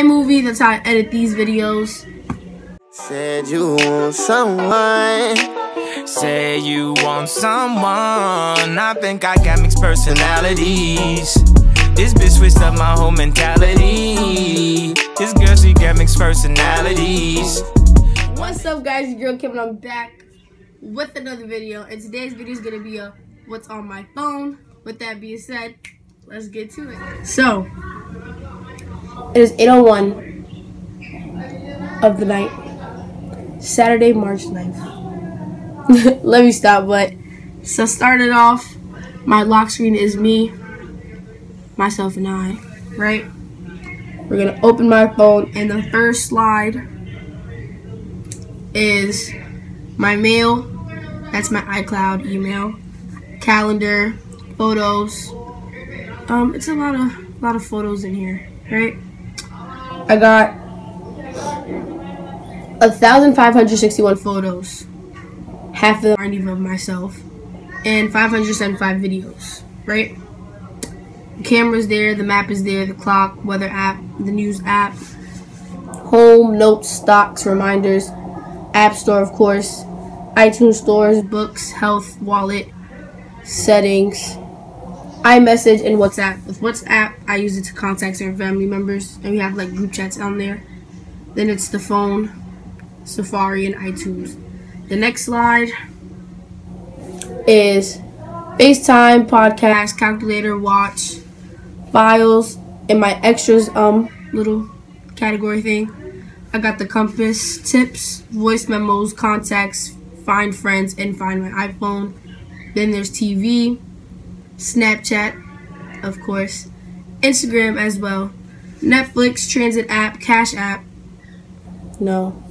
iMovie, that's how I edit these videos. Said you want someone. Say you want someone. I think I got mixed personalities. This bitch switched up my whole mentality. This girl, she got mixed personalities. What's up, guys? Your girl Kim, and I'm back with another video. And today's video is gonna be a what's on my phone. With that being said, let's get to it. So, it is 8:01 of the night, Saturday, March 9th. Let me stop. But so started off, my lock screen is me, myself, and I. Right. We're gonna open my phone, and the first slide is my mail. That's my iCloud email, calendar, photos. Um, it's a lot of a lot of photos in here, right? I got a thousand five hundred sixty-one photos. Half of them aren't even of myself, and 575 videos, right? The camera's there, the map is there, the clock, weather app, the news app, home, notes, stocks, reminders, App Store, of course, iTunes stores, books, health, wallet, settings, iMessage, and WhatsApp. With WhatsApp, I use it to contact certain family members, and we have like group chats on there. Then it's the phone, Safari, and iTunes. The next slide is FaceTime, podcast, calculator, watch, files, and my extras um little category thing. I got the compass, tips, voice memos, contacts, find friends, and find my iPhone. Then there's TV, Snapchat, of course, Instagram as well, Netflix, Transit app, Cash app. No.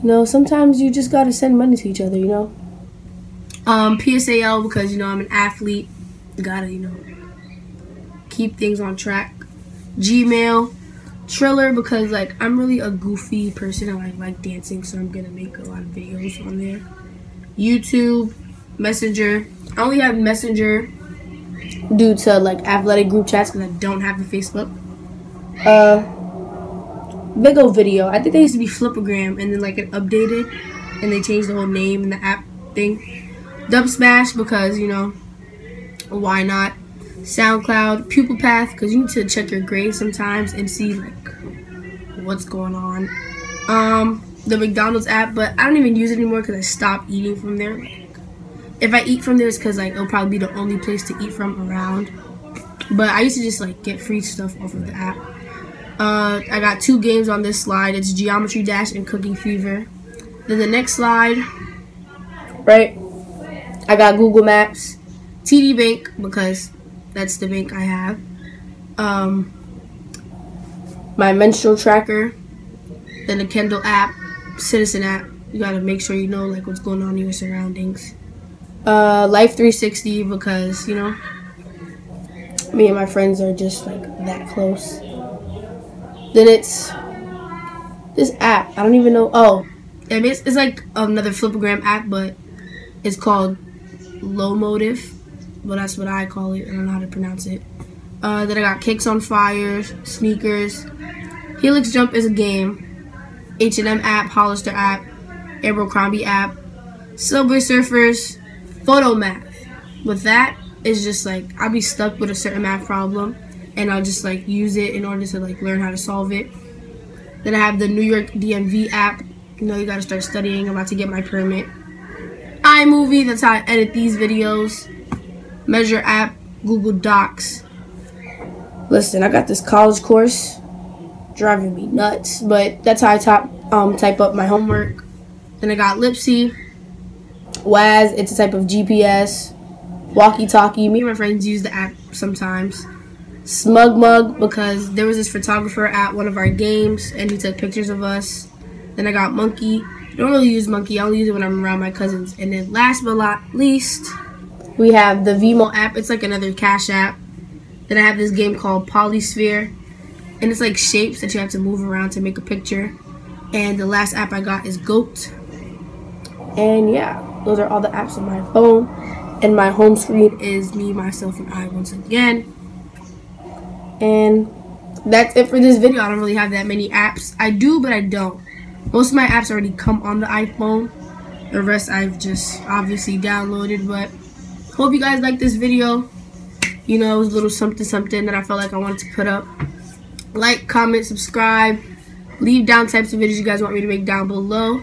No, sometimes you just gotta send money to each other, you know? Um, PSAL because, you know, I'm an athlete. Gotta, you know, keep things on track. Gmail, Triller because like I'm really a goofy person. And I like like dancing, so I'm gonna make a lot of videos on there. YouTube, Messenger. I only have Messenger due to like athletic group chats because I don't have the Facebook. Uh, Vigo Video. I think they used to be Flipagram and then like it updated and they changed the whole name and the app thing. Dubsmash because you know why not? SoundCloud, PupilPath because you need to check your grades sometimes and see like what's going on. Um, the McDonald's app, but I don't even use it anymore because I stopped eating from there. If I eat from there, it's because like it'll probably be the only place to eat from around. But I used to just like get free stuff off of the app. Uh, I got two games on this slide. It's Geometry Dash and Cooking Fever. Then the next slide, right? I got Google Maps, TD Bank because that's the bank I have. Um, my menstrual tracker, then the Kindle app, Citizen app. You gotta make sure you know like what's going on in your surroundings. Uh, Life 360 because you know me and my friends are just like that close. Then it's this app. I don't even know. Oh, it's, it's like another Flipagram app, but it's called Low Motive. Well, that's what I call it. I don't know how to pronounce it. Uh, then I got Kicks on Fire, Sneakers. Helix Jump is a game. H&M app, Hollister app, Abercrombie app, Subway Surfers, Photomath. With that, it's just like I'll be stuck with a certain math problem, and I'll just like use it in order to like learn how to solve it. Then I have the New York DMV app. You know, you gotta start studying. I'm about to get my permit. iMovie, that's how I edit these videos. Measure app, Google Docs. Listen, I got this college course driving me nuts, but that's how I top, um, type up my homework. Then I got Lipsy, Waze, it's a type of GPS, walkie talkie. Me and my friends use the app sometimes. SmugMug because there was this photographer at one of our games and he took pictures of us. Then I got Monkey. I don't really use Monkey, I only use it when I'm around my cousins. And then last but not least, we have the Venmo app. It's like another cash app. Then I have this game called Polysphere. And it's like shapes that you have to move around to make a picture. And the last app I got is Goat. And yeah, those are all the apps on my phone. And my home screen is me, myself, and I once again. And that's it for this video. I don't really have that many apps. I do, but I don't. Most of my apps already come on the iPhone. The rest I've just obviously downloaded, but hope you guys like this video. You know, it was a little something something that I felt like I wanted to put up. Like, comment, subscribe. Leave down types of videos you guys want me to make down below.